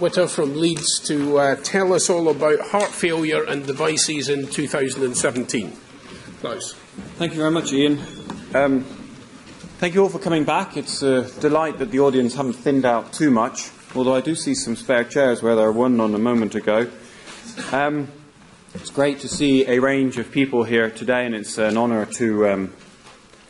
Witte from Leeds to uh, tell us all about heart failure and devices in 2017. Klaus. Thank you very much, Ian. Um, thank you all for coming back. It's a delight that the audience haven't thinned out too much, although I do see some spare chairs where there were none a moment ago. Um, it's great to see a range of people here today, and it's an honour to, um,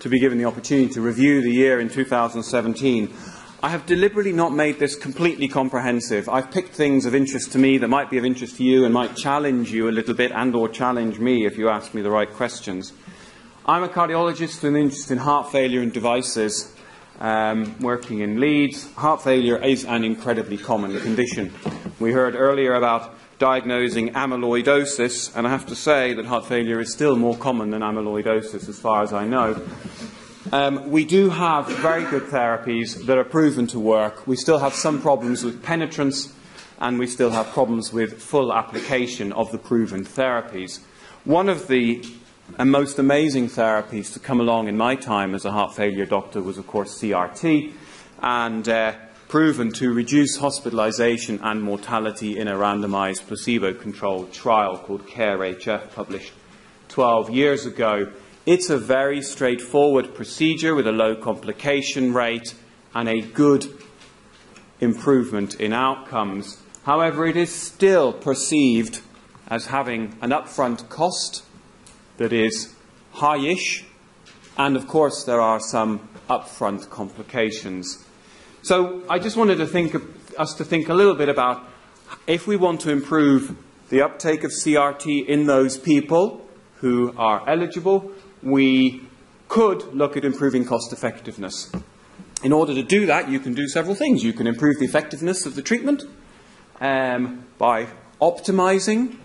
to be given the opportunity to review the year in 2017. I have deliberately not made this completely comprehensive. I've picked things of interest to me that might be of interest to you and might challenge you a little bit and or challenge me if you ask me the right questions. I'm a cardiologist with an interest in heart failure and devices, um, working in Leeds. Heart failure is an incredibly common condition. We heard earlier about diagnosing amyloidosis, and I have to say that heart failure is still more common than amyloidosis as far as I know. Um, we do have very good therapies that are proven to work. We still have some problems with penetrance, and we still have problems with full application of the proven therapies. One of the uh, most amazing therapies to come along in my time as a heart failure doctor was, of course, CRT, and uh, proven to reduce hospitalization and mortality in a randomized placebo controlled trial called CARE-HF, published 12 years ago. It's a very straightforward procedure with a low complication rate and a good improvement in outcomes. However, it is still perceived as having an upfront cost that is high-ish, and of course there are some upfront complications. So I just wanted to think us to think a little bit about if we want to improve the uptake of CRT in those people who are eligible, we could look at improving cost effectiveness. In order to do that, you can do several things. You can improve the effectiveness of the treatment um, by optimizing,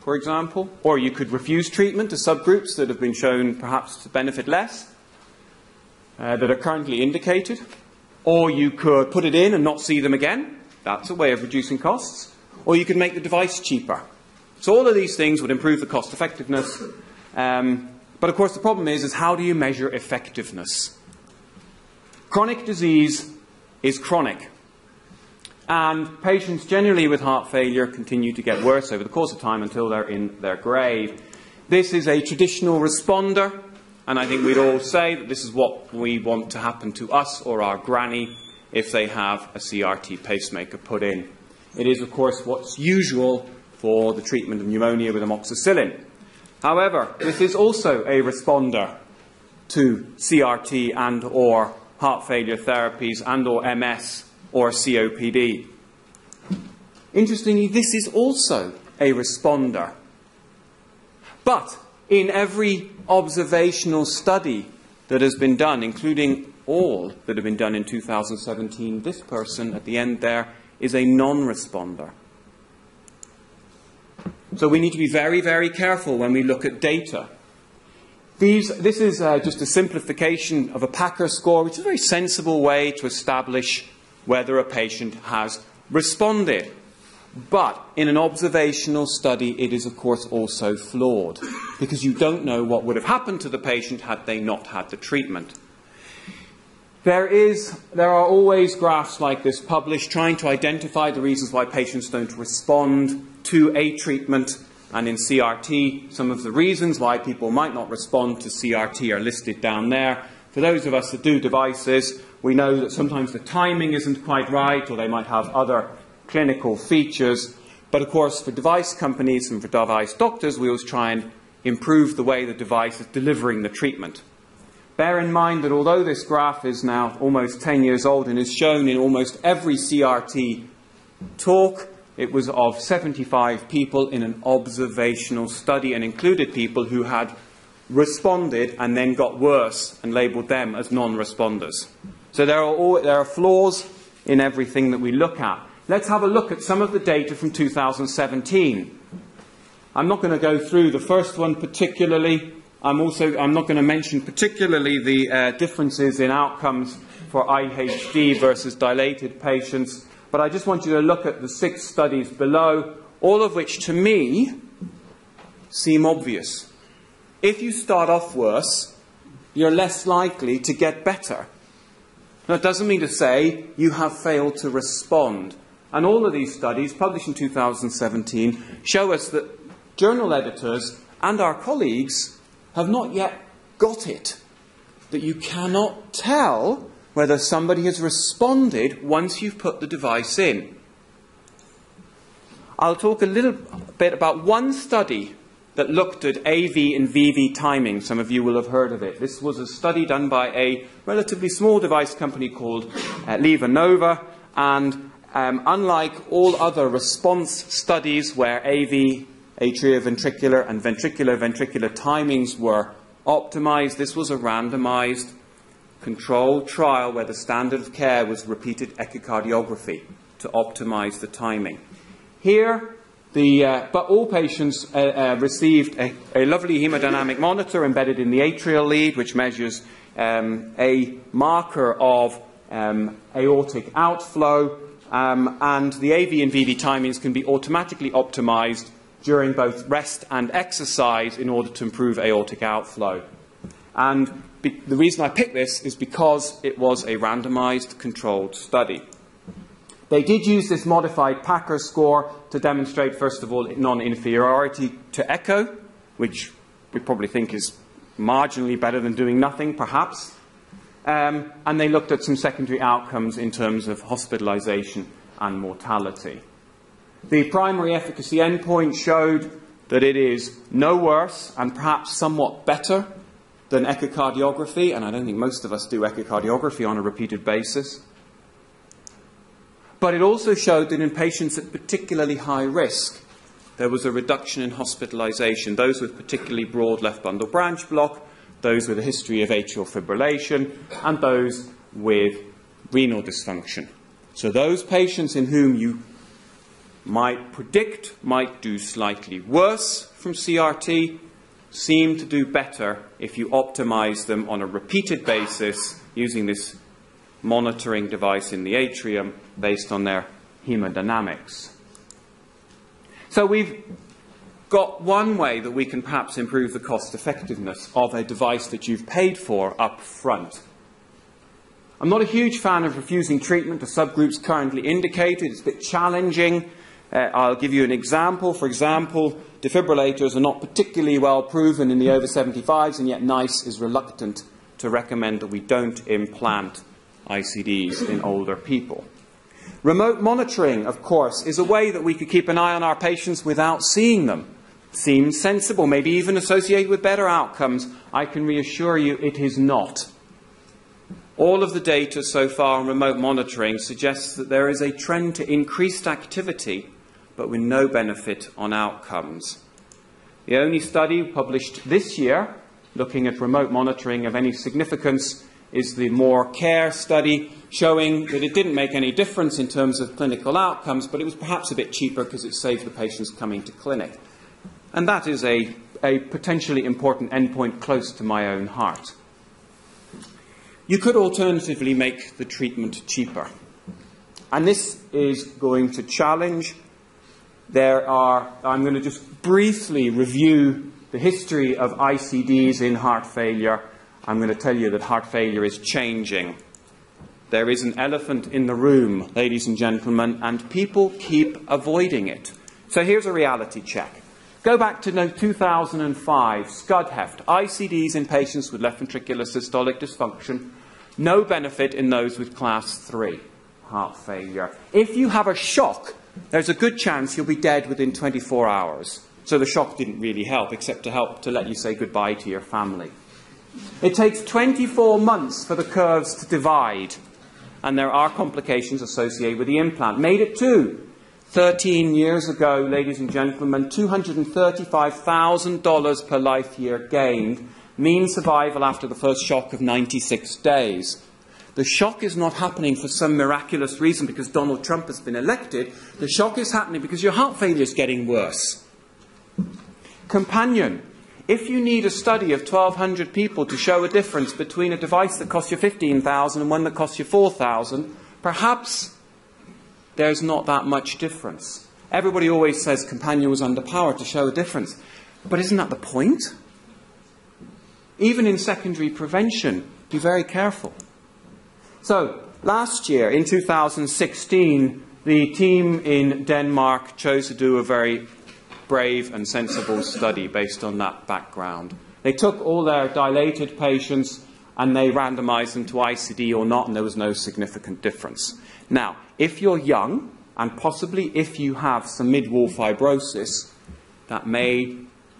for example, or you could refuse treatment to subgroups that have been shown perhaps to benefit less, uh, that are currently indicated, or you could put it in and not see them again. That's a way of reducing costs. Or you could make the device cheaper. So all of these things would improve the cost effectiveness. Um, but of course, the problem is, is how do you measure effectiveness? Chronic disease is chronic. And patients generally with heart failure continue to get worse over the course of time until they're in their grave. This is a traditional responder, and I think we'd all say that this is what we want to happen to us or our granny if they have a CRT pacemaker put in. It is, of course, what's usual for the treatment of pneumonia with amoxicillin. However, this is also a responder to CRT and or heart failure therapies and or MS or COPD. Interestingly, this is also a responder. But in every observational study that has been done, including all that have been done in 2017, this person at the end there is a non-responder. So we need to be very, very careful when we look at data. These, this is uh, just a simplification of a Packer score, which is a very sensible way to establish whether a patient has responded. But in an observational study, it is, of course, also flawed because you don't know what would have happened to the patient had they not had the treatment. There, is, there are always graphs like this published trying to identify the reasons why patients don't respond to a treatment. And in CRT, some of the reasons why people might not respond to CRT are listed down there. For those of us that do devices, we know that sometimes the timing isn't quite right, or they might have other clinical features. But of course, for device companies and for device doctors, we always try and improve the way the device is delivering the treatment. Bear in mind that although this graph is now almost 10 years old and is shown in almost every CRT talk, it was of 75 people in an observational study and included people who had responded and then got worse and labelled them as non responders. So there are, all, there are flaws in everything that we look at. Let's have a look at some of the data from 2017. I'm not going to go through the first one particularly. I'm also I'm not going to mention particularly the uh, differences in outcomes for IHD versus dilated patients. But I just want you to look at the six studies below, all of which to me seem obvious. If you start off worse, you're less likely to get better. Now, it doesn't mean to say you have failed to respond. And all of these studies, published in 2017, show us that journal editors and our colleagues have not yet got it. That you cannot tell whether somebody has responded once you've put the device in. I'll talk a little bit about one study that looked at AV and VV timing. Some of you will have heard of it. This was a study done by a relatively small device company called uh, LivaNova, and um, unlike all other response studies where AV, atrioventricular, and ventricular-ventricular timings were optimized, this was a randomized controlled trial where the standard of care was repeated echocardiography to optimize the timing. Here, the, uh, but all patients uh, uh, received a, a, lovely hemodynamic monitor embedded in the atrial lead, which measures um, a marker of um, aortic outflow, um, and the AV and VV timings can be automatically optimized during both rest and exercise in order to improve aortic outflow. And be- the reason I picked this is because it was a randomized controlled study. They did use this modified Packer score to demonstrate, first of all, non inferiority to echo, which we probably think is marginally better than doing nothing, perhaps. Um, and they looked at some secondary outcomes in terms of hospitalization and mortality. The primary efficacy endpoint showed that it is no worse and perhaps somewhat better than echocardiography, and I don't think most of us do echocardiography on a repeated basis. But it also showed that in patients at particularly high risk, there was a reduction in hospitalization, those with particularly broad left bundle branch block, those with a history of atrial fibrillation, and those with renal dysfunction. So those patients in whom you might predict might do slightly worse from CRT seem to do better if you optimize them on a repeated basis using this monitoring device in the atrium based on their hemodynamics. So we've got one way that we can perhaps improve the cost effectiveness of a device that you've paid for up front. I'm not a huge fan of refusing treatment to subgroups currently indicated. It's a bit challenging. Uh, I'll give you an example. For example, defibrillators are not particularly well proven in the over 75s, and yet NICE is reluctant to recommend that we don't implant ICDs in older people. Remote monitoring, of course, is a way that we could keep an eye on our patients without seeing them. Seems sensible, maybe even associated with better outcomes. I can reassure you it is not. All of the data so far on remote monitoring suggests that there is a trend to increased activity, but with no benefit on outcomes. The only study published this year looking at remote monitoring of any significance is the More Care study, showing that it didn't make any difference in terms of clinical outcomes, but it was perhaps a bit cheaper because it saved the patients coming to clinic. And that is a, a potentially important endpoint close to my own heart. You could alternatively make the treatment cheaper. And this is going to challenge. There are, I'm going to just briefly review the history of ICDs in heart failure I'm going to tell you that heart failure is changing. There is an elephant in the room, ladies and gentlemen, and people keep avoiding it. So here's a reality check. Go back to 2005, SCD-HeFT, ICDs in patients with left ventricular systolic dysfunction, no benefit in those with class 3 heart failure. If you have a shock, there's a good chance you'll be dead within 24 hours. So the shock didn't really help, except to help to let you say goodbye to your family. It takes 24 months for the curves to divide, and there are complications associated with the implant. MADIT II. 13 years ago, ladies and gentlemen, $235,000 per life year gained, mean survival after the first shock of 96 days. The shock is not happening for some miraculous reason because Donald Trump has been elected. The shock is happening because your heart failure is getting worse. Companion, if you need a study of 1,200 people to show a difference between a device that costs you 15,000 and one that costs you 4,000, perhaps there's not that much difference. Everybody always says Companion was underpowered to show a difference. But isn't that the point? Even in secondary prevention, be very careful. So, last year, in 2016, the team in Denmark chose to do a very brave and sensible study based on that background. They took all their dilated patients and they randomized them to ICD or not, and there was no significant difference. Now, if you're young, and possibly if you have some mid-wall fibrosis, that may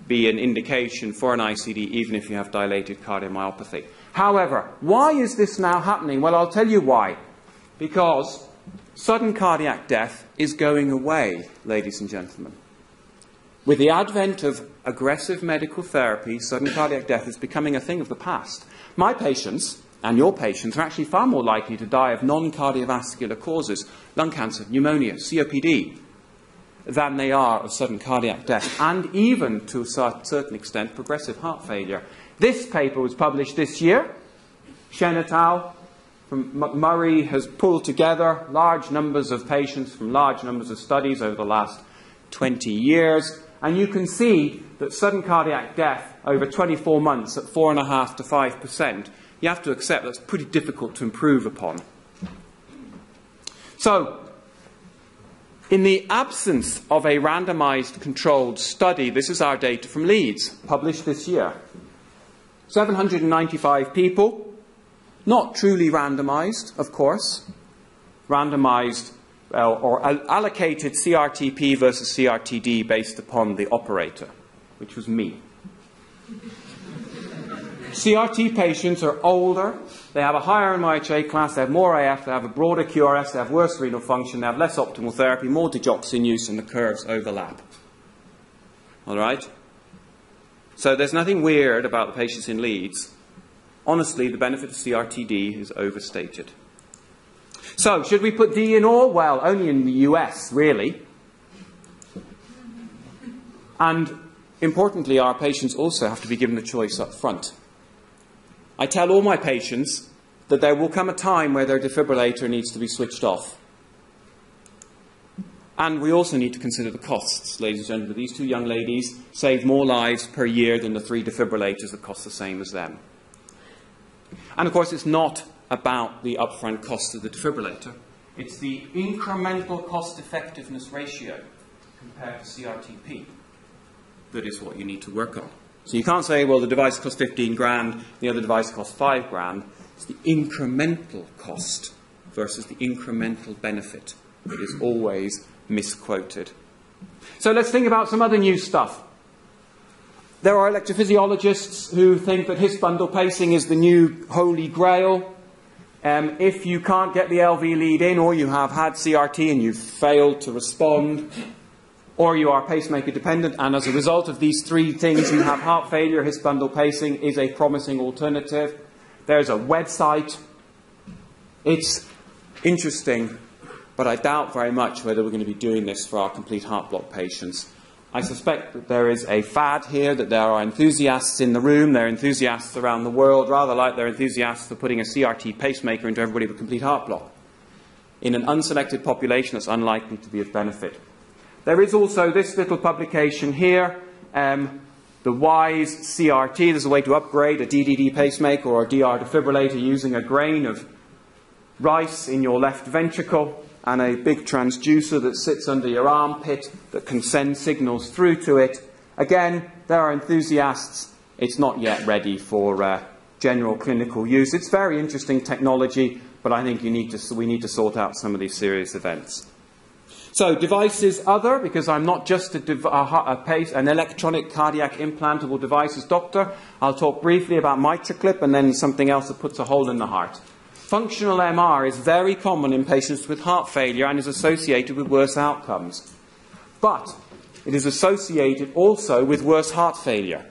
be an indication for an ICD even if you have dilated cardiomyopathy. However, why is this now happening? Well, I'll tell you why. Because sudden cardiac death is going away, ladies and gentlemen. With the advent of aggressive medical therapy, sudden cardiac death is becoming a thing of the past. My patients and your patients are actually far more likely to die of non cardiovascular causes, lung cancer, pneumonia, COPD, than they are of sudden cardiac death, and even to a certain extent progressive heart failure. This paper was published this year. Shen et al. from McMurray has pulled together large numbers of patients from large numbers of studies over the last 20 years, and you can see that sudden cardiac death over 24 months at 4.5 to 5 percent you have to accept that's pretty difficult to improve upon. So, in the absence of a randomized controlled study, this is our data from Leeds, published this year. 795 people, not truly randomized, of course, randomized uh, or allocated CRTP versus CRTD based upon the operator, which was me. CRT patients are older, they have a higher NYHA class, they have more AF, they have a broader QRS, they have worse renal function, they have less optimal therapy, more digoxin use, and the curves overlap. All right? So there's nothing weird about the patients in Leeds. Honestly, the benefit of CRTD is overstated. So, should we put D in all? Well, only in the US, really. And importantly, our patients also have to be given the choice up front. I tell all my patients that there will come a time where their defibrillator needs to be switched off. And we also need to consider the costs, ladies and gentlemen. These two young ladies save more lives per year than the three defibrillators that cost the same as them. And of course, it's not about the upfront cost of the defibrillator. It's the incremental cost effectiveness ratio compared to CRTP that is what you need to work on. So you can't say, well, the device costs 15 grand, the other device costs 5 grand. It's the incremental cost versus the incremental benefit that is always misquoted. So let's think about some other new stuff. There are electrophysiologists who think that His bundle pacing is the new holy grail. Um, if you can't get the LV lead in, or you have had CRT and you've failed to respond, or you are pacemaker dependent, and as a result of these three things, you have heart failure. His bundle pacing is a promising alternative. There's a website. It's interesting, but I doubt very much whether we're going to be doing this for our complete heart block patients. I suspect that there is a fad here, that there are enthusiasts in the room, there are enthusiasts around the world, rather like there are enthusiasts for putting a CRT pacemaker into everybody with complete heart block. In an unselected population that's unlikely to be of benefit. There is also this little publication here, um, the WISE CRT. There's a way to upgrade a DDD pacemaker or a DR defibrillator using a grain of rice in your left ventricle and a big transducer that sits under your armpit that can send signals through to it. Again, there are enthusiasts. It's not yet ready for uh, general clinical use. It's very interesting technology, but I think need to, we need to sort out some of these serious events. So devices other, because I'm not just a, a, a pace, an electronic cardiac implantable devices doctor. I'll talk briefly about MitraClip and then something else that puts a hole in the heart. Functional MR is very common in patients with heart failure and is associated with worse outcomes. But it is associated also with worse heart failure.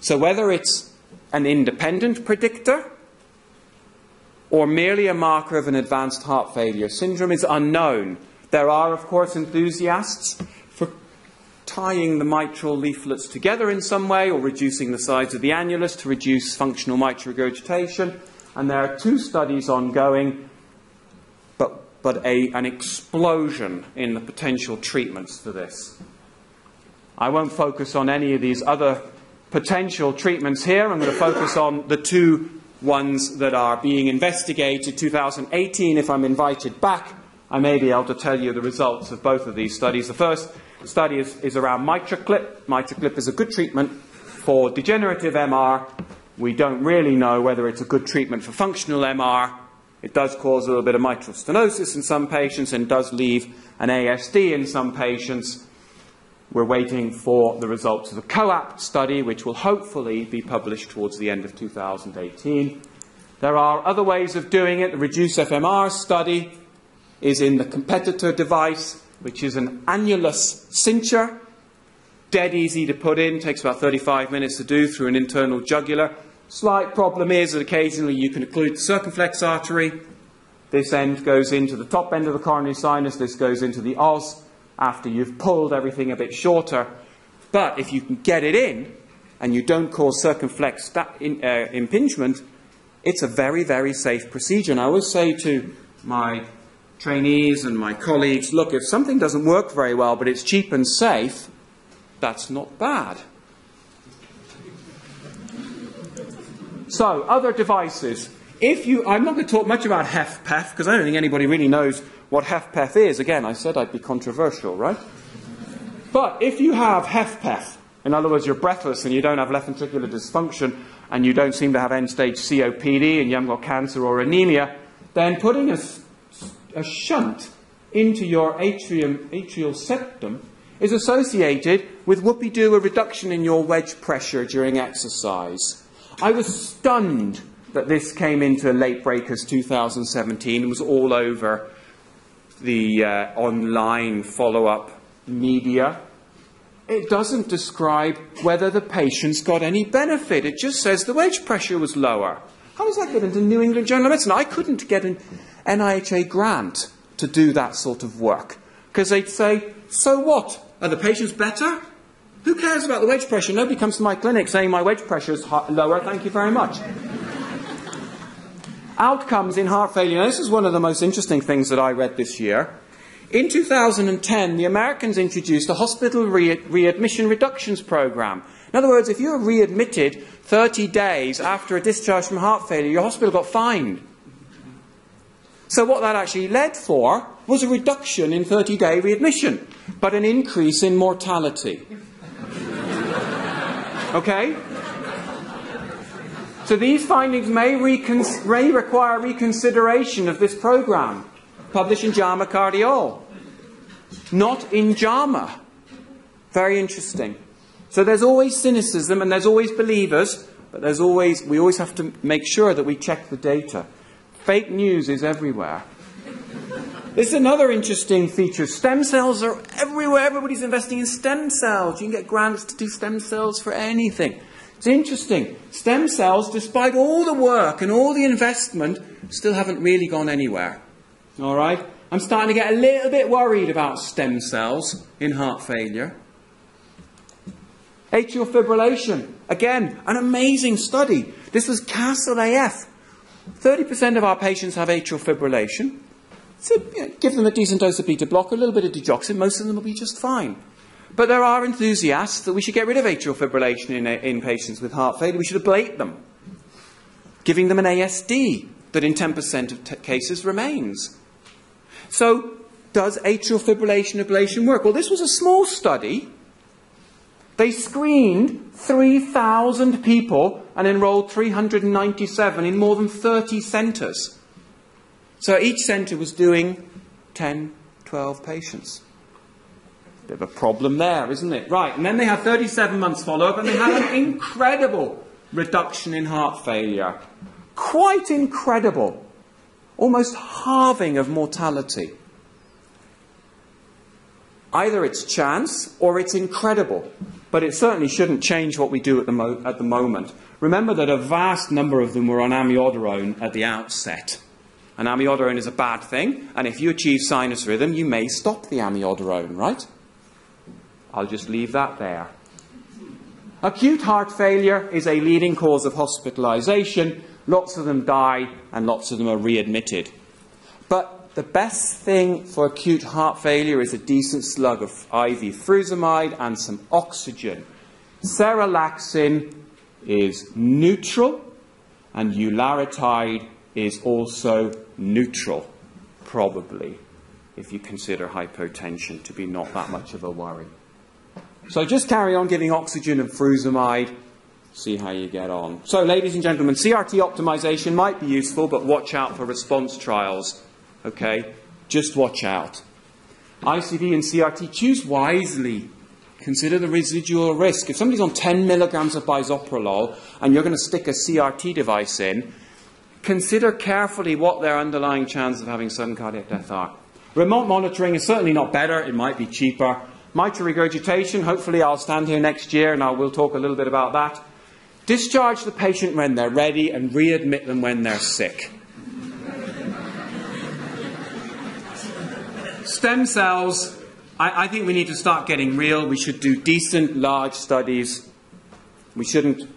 So whether it's an independent predictor or merely a marker of an advanced heart failure syndrome is unknown. There are, of course, enthusiasts for tying the mitral leaflets together in some way or reducing the size of the annulus to reduce functional mitral regurgitation. And there are two studies ongoing, but, but a, an explosion in the potential treatments for this. I won't focus on any of these other potential treatments here. I'm going to focus on the two ones that are being investigated. 2018, if I'm invited back, I may be able to tell you the results of both of these studies. The first study is, is around MitraClip. MitraClip is a good treatment for degenerative MR. We don't really know whether it's a good treatment for functional MR. It does cause a little bit of mitral stenosis in some patients and does leave an ASD in some patients. We're waiting for the results of the COAPT study, which will hopefully be published towards the end of 2018. There are other ways of doing it. The Reduce FMR study is in the competitor device, which is an annulus cincher. Dead easy to put in, takes about 35 minutes to do through an internal jugular. Slight problem is that occasionally you can occlude the circumflex artery. This end goes into the top end of the coronary sinus, this goes into the os after you've pulled everything a bit shorter. But if you can get it in and you don't cause circumflex in, uh, impingement, it's a very, very safe procedure. And I always say to my trainees and my colleagues look, if something doesn't work very well but it's cheap and safe, that's not bad. So, other devices. If you, I'm not going to talk much about HFpEF because I don't think anybody really knows what HFpEF is. Again, I said I'd be controversial, right? But if you have HFpEF, in other words, you're breathless and you don't have left ventricular dysfunction and you don't seem to have end stage COPD and you haven't got cancer or anemia, then putting a, a shunt into your atrium, atrial septum is associated with whoopee doo a reduction in your wedge pressure during exercise. I was stunned that this came into Late Breakers 2017 and was all over the uh, online follow up media. It doesn't describe whether the patients got any benefit. It just says the wedge pressure was lower. How does that get into New England Journal of Medicine? I couldn't get an NIHR grant to do that sort of work because they'd say, so what? Are the patients better? Who cares about the wedge pressure? Nobody comes to my clinic saying my wedge pressure is lower. Thank you very much. Outcomes in heart failure. Now, this is one of the most interesting things that I read this year. In 2010, the Americans introduced a hospital re- readmission reductions program. In other words, if you were readmitted 30 days after a discharge from heart failure, your hospital got fined. So, what that actually led for was a reduction in 30 day readmission, but an increase in mortality. Okay? So these findings may, recon- may require reconsideration of this program, published in JAMA Cardiol, not in JAMA. Very interesting. So there's always cynicism and there's always believers, but there's always, we always have to make sure that we check the data. Fake news is everywhere. This is another interesting feature. Stem cells are everywhere. Everybody's investing in stem cells. You can get grants to do stem cells for anything. It's interesting. Stem cells, despite all the work and all the investment, still haven't really gone anywhere. All right? I'm starting to get a little bit worried about stem cells in heart failure. Atrial fibrillation. Again, an amazing study. This was Castle AF. 30% of our patients have atrial fibrillation. So you know, give them a decent dose of beta blocker, a little bit of digoxin, most of them will be just fine. But there are enthusiasts that we should get rid of atrial fibrillation in, uh, in patients with heart failure. We should ablate them, giving them an ASD that in 10% of cases remains. So, does atrial fibrillation ablation work? Well, this was a small study. They screened 3,000 people and enrolled 397 in more than 30 centres. So each centre was doing 10, 12 patients. Bit of a problem there, isn't it? Right, and then they had 37 months follow up and they had an incredible reduction in heart failure. Quite incredible. Almost halving of mortality. Either it's chance or it's incredible, but it certainly shouldn't change what we do at the, mo- at the moment. Remember that a vast number of them were on amiodarone at the outset. And amiodarone is a bad thing, and if you achieve sinus rhythm, you may stop the amiodarone, right? I'll just leave that there. Acute heart failure is a leading cause of hospitalization. Lots of them die and lots of them are readmitted. But the best thing for acute heart failure is a decent slug of IV furosemide and some oxygen. Serelaxin is neutral and ularitide is also neutral, probably. if you consider hypotension to be not that much of a worry. So just carry on giving oxygen and furosemide, see how you get on. So, ladies and gentlemen, CRT optimization might be useful, but watch out for response trials. Okay? Just watch out. ICD and CRT, choose wisely. Consider the residual risk. If somebody's on 10 milligrams of bisoprolol and you're going to stick a CRT device in, consider carefully what their underlying chances of having sudden cardiac death are. Remote monitoring is certainly not better, it might be cheaper. Mitral regurgitation, hopefully I'll stand here next year and I will talk a little bit about that. Discharge the patient when they're ready and readmit them when they're sick. Stem cells, I, I, think we need to start getting real. We should do decent, large studies. We shouldn't,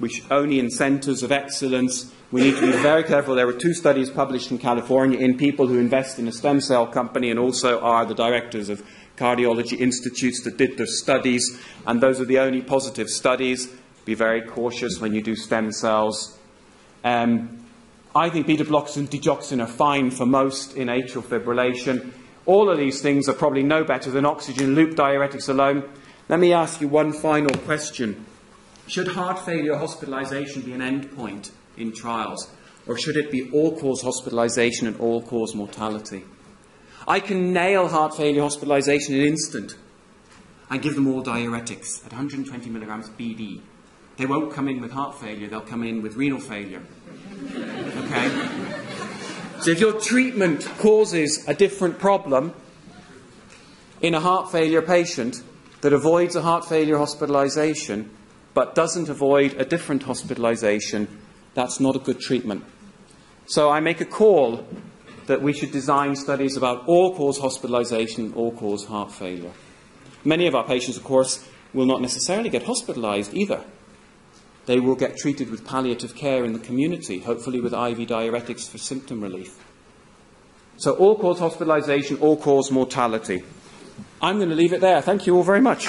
we should only in centres of excellence. We need to be very careful. There were two studies published in California in people who invest in a stem cell company and also are the directors of cardiology institutes that did the studies, and those are the only positive studies. Be very cautious when you do stem cells. Um, I think beta blockers and digoxin are fine for most in atrial fibrillation. All of these things are probably no better than oxygen loop diuretics alone. Let me ask you one final question. Should heart failure hospitalization be an endpoint in trials, or should it be all cause hospitalization and all cause mortality? I can nail heart failure hospitalization in an instant and give them all diuretics at 120 milligrams BD. They won't come in with heart failure, they'll come in with renal failure. Okay? So if your treatment causes a different problem in a heart failure patient that avoids a heart failure hospitalization but doesn't avoid a different hospitalization, that's not a good treatment. So I make a call that we should design studies about all cause hospitalization, all cause heart failure. Many of our patients, of course, will not necessarily get hospitalized either. They will get treated with palliative care in the community, hopefully with IV diuretics for symptom relief. So, all cause hospitalization, all cause mortality. I'm going to leave it there. Thank you all very much.